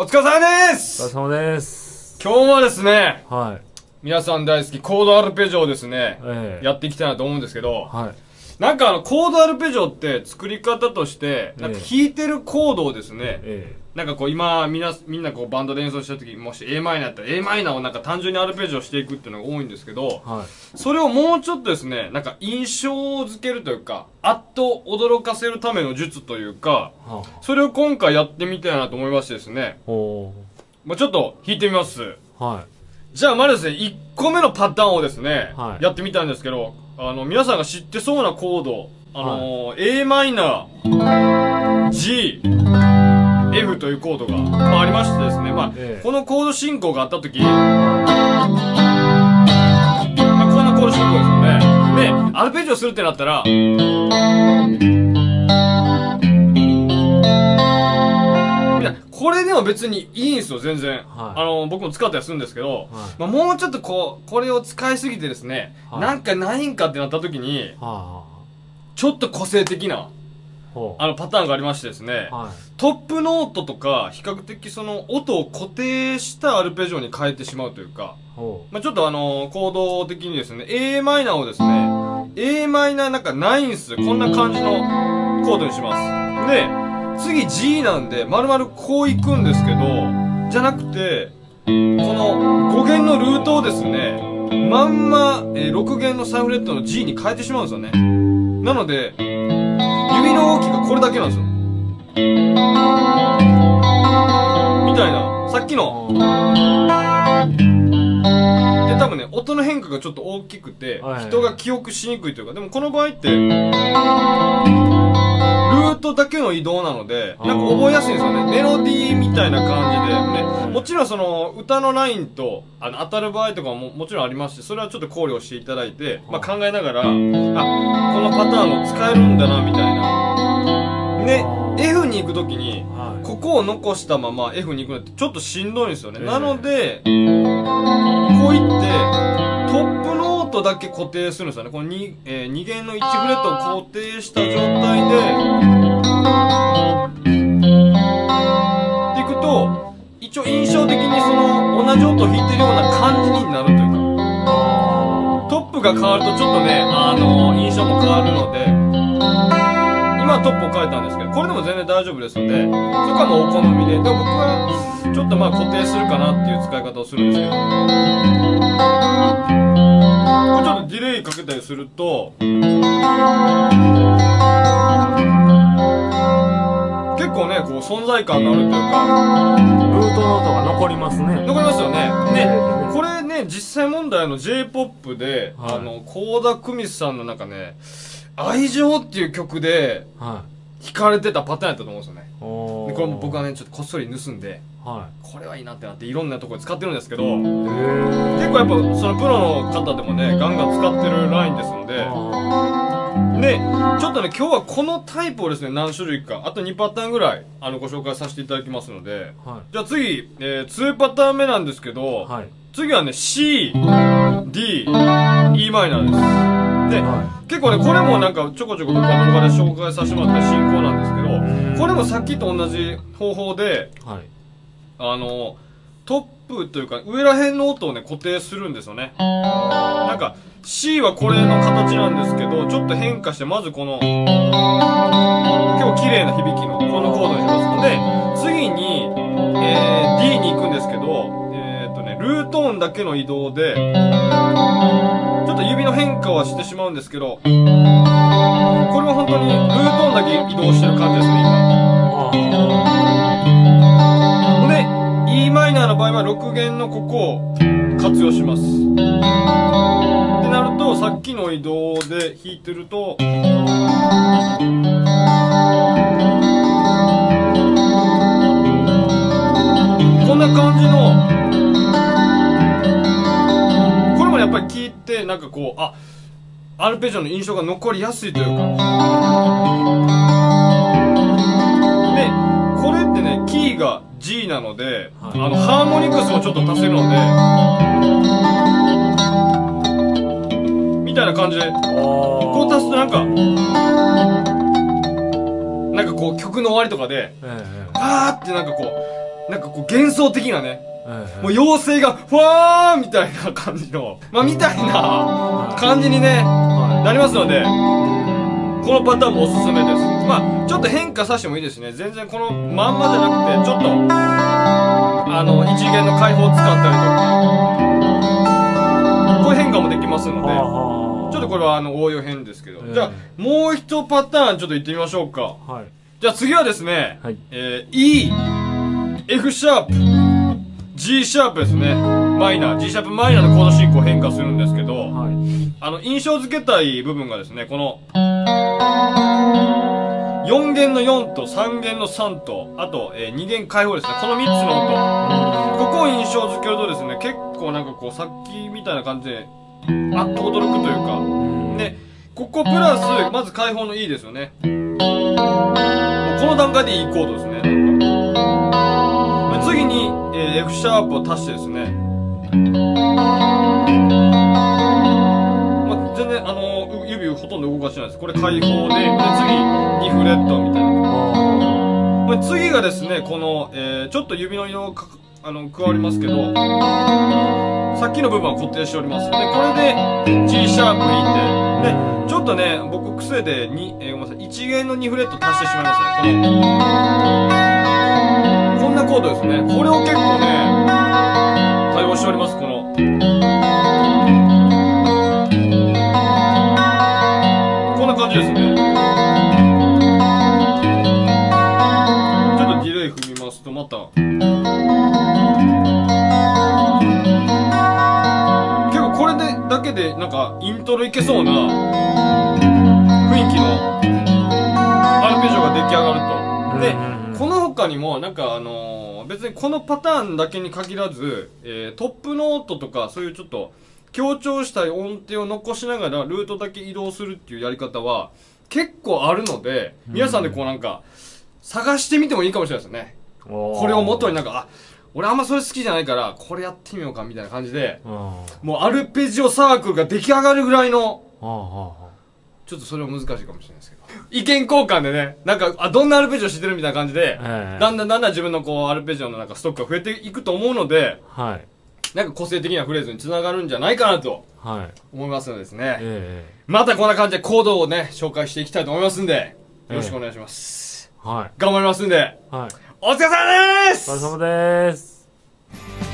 お疲れ様でお疲れす様です。今日はですね、はい。皆さん大好きコードアルペジオをですね、ええやっていきたいなと思うんですけど、はい。なんかあの、コードアルペジオって作り方として、なんかええ弾いてるコードをですね、えなんかこう今、みんな、みんなこうバンドで演奏した時、もし a マイナーやったら a マイナーをなんか単純にアルペジオしていくっていうのが多いんですけどえ、はい。それをもうちょっとですね、なんか印象付けるというか、あっと驚かせるための術というか、はあ、それを今回やってみたいなと思いましてですね、おまあちょっと弾いてみます。ー。はい。じゃあまずですね、1個目のパターンをですね、はいやってみたんですけど、あの、皆さんが知ってそうなコード、あのー a マイナー、G、F というコードが、まあ、ありましてですね、まあ、ええこのコード進行があったとき、まあ、こんなコード進行ですよね。で、アルペジオするってなったら、これでも別にいいんですよ、全然。はい。あの、僕も使ったりするんですけど、はい。まあ、もうちょっとこう、これを使いすぎてですね、はい。なんかないんかってなった時に、はちょっと個性的な、あ。の、パターンがありましてですね、はトップノートとか、比較的その、音を固定したアルペジオに変えてしまうというか、まあ、ちょっとあの、行動的にですね、a マイナーをですね、a マイナーなんかナインス、こんな感じのコードにします。で、次 G なんで、丸々こう行くんですけど、じゃなくて、この5弦のルートをですね、まんま、えー6弦の3フレットの G に変えてしまうんですよね。なので、指の動きがこれだけなんですよ。みたいな、さっきう。の、で、多分ね、音の変化がちょっと大きくてはい、人が記憶しにくいというか、でもこの場合って、トだけの移動なので、なんか覚えやすいんですよね。メロディーみたいな感じで。ね、もちろんその、歌のラインと、あの、当たる場合とかももちろんありますし、それはちょっと考慮していただいて、まあ考えながら、あ、このパターンを使えるんだな、みたいな。ね、F に行くときに、はい。ここを残したまま F に行くのってちょっとしんどいんですよね。ええなので、こういって、トップノートだけ固定するんですよね。この 2,、え2弦の1フレットを固定した状態で、っていくと、一応印象的にその同じ音を弾いてるような感じになるというか、トップが変わるとちょっとね、あの印象も変わるので、今トップを変えたんですけど、これでも全然大丈夫ですので、そこはもうお好みで。で僕は、ちょっとまあ固定するかなっていう使い方をするんですけど。これちょっとディレイかけたりすると、構ね、こう存在感があるというか、ルートの音が残りますね。残りますよね。でええ、これね、実際問題の J-POP で、はいあの、コーダクミスさんの中ね、愛情っていう曲ではい。弾かれてたパターンやったと思うんですよね。おー。でこれも僕はね、ちょっとこっそり盗んで、はこれはいいなってなっていろんなところで使ってるんですけど。結構やっぱそのプロの方でもね、ガンガン使ってるラインですので、あで、ちょっとね、今日はこのタイプをですね、何種類か、あと2パターンぐらい、あの、ご紹介させていただきますので、ーはじゃあ次、えー、2パターン目なんですけど、い。はい。次はね、C、D、E マイナーです。で、は結構ね、これもなんかちょこちょこ僕は動画で紹介させてもらった進行なんですけうんど、これもさっきと同じ方法で。あの、トップというか、上ら辺の音をね、固定するんですよね。なんか、C はこれの形なんですけど、ちょっと変化して、まずこの、結構綺麗な響きの、このコードにしますので、次に、えー、D に行くんですけど、えーっとね、ルート音だけの移動で、ちょっと指の変化はしてしまうんですけど、これは本当にルート音だけ移動してる感じですね、今。で、e マイナーの場合は6弦のここを活用します。ってなると、さっきの移動で弾いてると、こんな感じの、これもやっぱり聞いて、なんかこう、あ、アルペジオの印象が残りやすいというか、で、これってね、キーが G なので、はい。あの、ハーモニクスをちょっと足せるので、みたいな感じで、あ。こう足すとなんか、なんかこう曲の終わりとかで、ええパーってなんかこう、なんかこう幻想的なね、ええもう妖精が、ふわーみたいな感じの、まあ、みたいな感じにね、はなりますので、い。このパターンもおすすめです。まあ、ちょっと変化させてもいいですね。全然このまんまじゃなくて、ちょっと、あの、一元の解放を使ったりとか、変化もできますので、ちょっとこれはあの応用編ですけど、ええ。じゃあもう一パターンちょっと行ってみましょうか。はい。じゃあ次はですね、はい。えー E F シャープ G シャープですね。マイナー。G シャープマイナーのコード進行変化するんですけど、はい。あの印象付けたい部分がですねこの4弦の4と3弦の3とあと、え2弦開放ですね。この3つの音。ここを印象付けるとですね結構なんかこうさっきみたいな感じであっと驚くというかうんで、ここプラス、まず開放の E ですよね。もうこの段階で E コードですね。なんかで次に、えー F シャープを足してですね。まあ、全然、あの指ほとんど動かしてないです。これ開放で、で、次、2フレットみたいな。あこれ次がですね、この、えーちょっと指の色がかあの加わりますけど、さっきの部分は固定しております。で、これで G シャープ弾いて、で、ちょっとね、僕癖でに、えごめんなさい、1弦の2フレット足してしまいますね。この、こんなコードですね。これを結構ね、対応しております、この。こんな感じですね。ちょっとディレイ踏みますと、また。なんか、イントロいけそうな、雰囲気の、アルペジオが出来上がると。でうん、この他にも、なんかあのー別にこのパターンだけに限らず、えートップノートとか、そういうちょっと、強調したい音程を残しながら、ルートだけ移動するっていうやり方は、結構あるので、皆さんでこうなんか、探してみてもいいかもしれないですね。ここれを元になんか、あ、俺あんまそれ好きじゃないから、これやってみようかみたいな感じで、もうアルペジオサークルが出来上がるぐらいの、ちょっとそれは難しいかもしれないですけど。意見交換でね、なんか、あ、どんなアルペジオ知ってるみたいな感じで、ええだんだんだんだん自分のこう、アルペジオのなんかストックが増えていくと思うので、あ。はい。なんか個性的なフレーズにつながるんじゃないかなとはい。思いますのでですね。えまたこんな感じでコードをね、紹介していきたいと思いますんで、よろしくお願いします。えはい。頑張りますんで、はい。お疲れ様ですお疲れ様です。